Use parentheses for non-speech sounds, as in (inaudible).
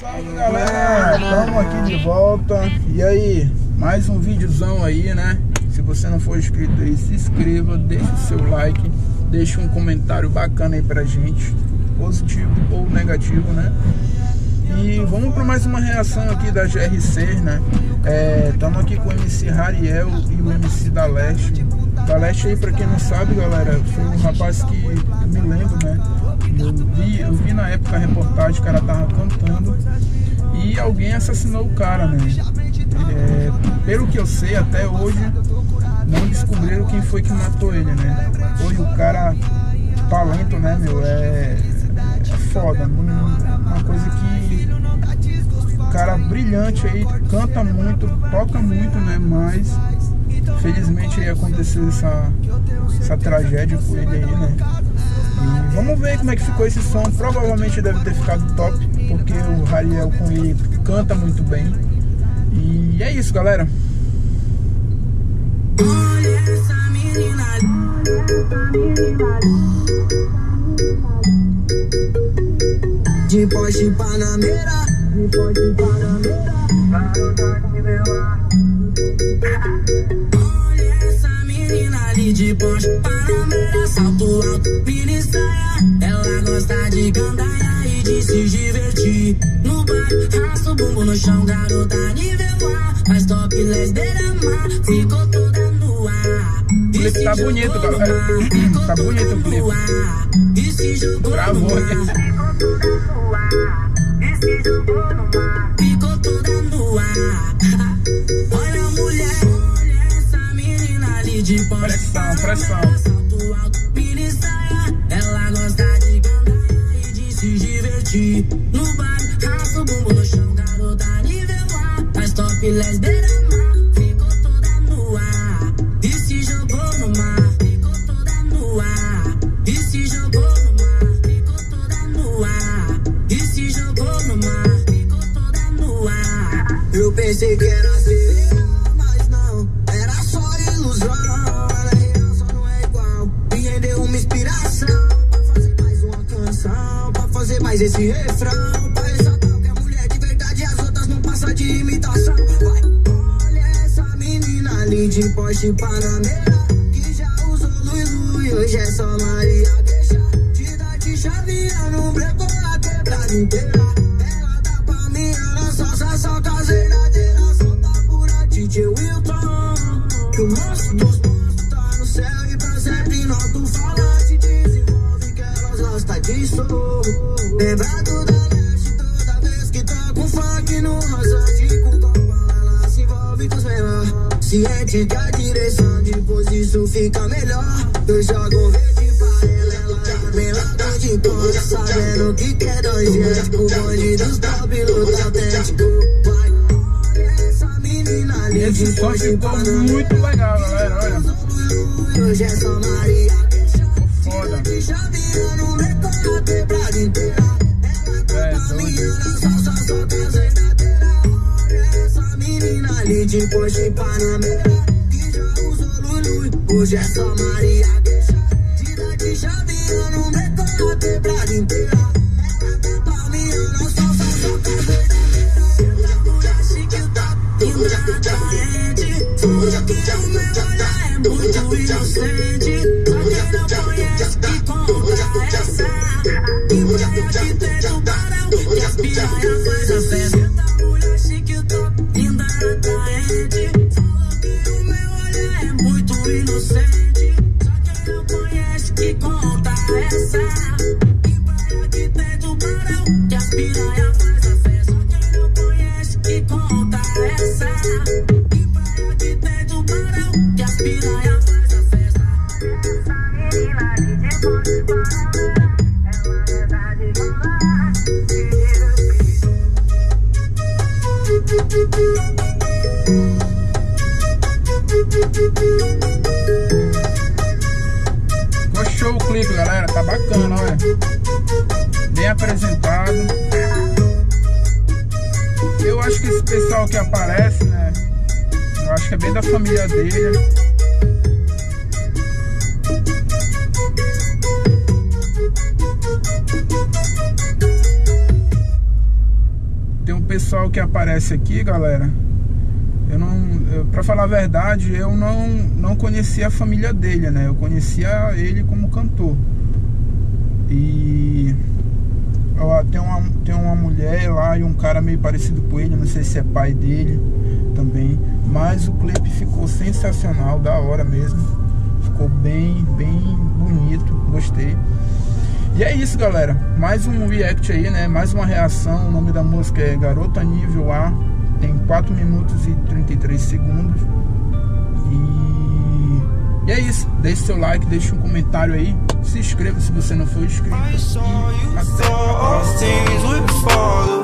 Salve, galera, estamos aqui de volta. E aí, mais um videozão aí, né? Se você não for inscrito aí, se inscreva, deixe seu like, deixe um comentário bacana aí pra gente, positivo ou negativo, né? E vamos para mais uma reação aqui da GRC, né? Estamos aqui com o MC Rariel e o MC da Leste. Da Leste aí, para quem não sabe, galera, foi um rapaz que eu me lembro, né? Eu vi, eu vi na época a reportagem, o cara tava cantando e alguém assassinou o cara, né? É, pelo que eu sei, até hoje não descobriram quem foi que matou ele, né? Foi o cara, talento, né, meu? É, é foda, uma coisa que cara brilhante aí, canta muito, toca muito, né? Mas felizmente aí aconteceu essa, essa tragédia com ele aí, né? E vamos ver como é que ficou esse som. Provavelmente deve ter ficado top, porque o Rariel com ele canta muito bem. E é isso, galera. Olha essa menina, de Porsche Panameira, de Porsche Panameira, garota nível Olha essa de Porsche Panameira, salto alto, mini saia, ela gosta de gandaia e de se divertir. No bar, raça o bumbum no chão, garota nível A, faz topless beira-mar, ficou toda no ar. O clipe tá bonito, galera. Tá bonito o clipe. E se jogou Travou no mar. Ficou toda no ar. (laughs) Olha a mulher, olha essa de. Pressão, pressão. Salto alto, mini saia. Ela gosta de gandaia e de se divertir. No bar, raça o bumbum no chão, garota nível A. Faz topless beira-mar. Ficou toda no ar. E se jogou no mar. Ficou toda no ar. E se jogou no mar. Ficou toda no ar. E se jogou no mar. Ficou toda no ar. Eu pensei que era Mais esse refrão. Pra ressaltar que é mulher de verdade e as outras não passam de imitação. Vai. Olha essa menina ali de Porsche Panameira. Que já usou Lui Lui. Hoje é só Maria Deixa. Te dá de chavinha no breco a quebrada inteira. Lembrado da leste toda vez que toca um funk no rasante com copão, ela se envolve com os menores. Ciente que a direção depois isso fica melhor. Eu jogo verde pra ela, ela é bem largo de conta, sabendo que quer nojento. O bonde dos top luta autêntico. Vai, olha essa menina ali Esse Porsche ficou muito legal, galera. Olha, Hoje é só Maria foda. de quebrada inteira. É, doido. Caminhando só, só, só verdadeira. Olha essa menina ali de Porsche Panamera. Que já usou Lulu, hoje é só Maria inocente. Só quem não conhece, que conta essa. E praia que tem no barão, que as piranha faz a festa. Só quem não conhece, que conta essa. E praia que tem no barão, que as piranha faz apresentado. Eu acho que esse pessoal que aparece, né? Eu acho que é bem da família dele. Tem um pessoal que aparece aqui, galera. Eu não, para pra falar a verdade, eu não, não conhecia a família dele, né? Eu conhecia ele como cantor. E ó, tem, uma, tem uma mulher lá e um cara meio parecido com ele, não sei se é pai dele também. Mas o clipe ficou sensacional, da hora mesmo. Ficou bem, bem bonito, gostei. E é isso, galera. Mais um react aí, né? Mais uma reação. O nome da música é Garota Nível A. Tem 4 minutos e 33 segundos. E, e é isso. Deixe seu like, deixe um comentário aí. Se inscreva se você não for inscrito. E até a próxima.